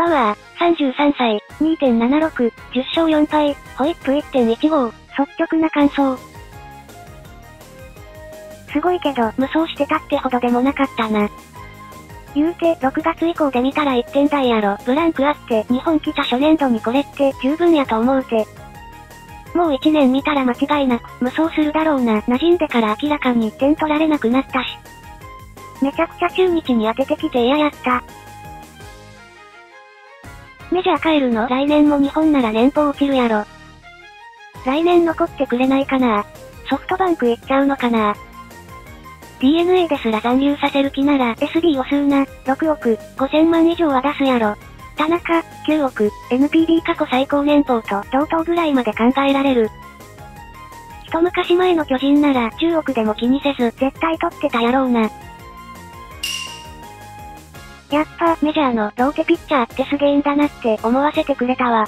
バウアー、33歳、2.76、10勝4敗、ホイップ1.15、率直な感想。すごいけど、無双してたってほどでもなかったな。言うて、6月以降で見たら1点台やろ。ブランクあって、日本来た初年度にこれって十分やと思うて。もう1年見たら間違いなく、無双するだろうな。馴染んでから明らかに1点取られなくなったし。めちゃくちゃ中日に当ててきて嫌やった。メジャー帰るの？来年も日本なら年俸落ちるやろ。来年残ってくれないかな？ソフトバンク行っちゃうのかな？DNA ですら残留させる気なら SB を吸うな、6億、5000万以上は出すやろ。田中、9億、NPD 過去最高年俸と同等ぐらいまで考えられる。一昔前の巨人なら10億でも気にせず絶対取ってたやろうな。やっぱメジャーのローテピッチャーってすげえんだなって思わせてくれたわ。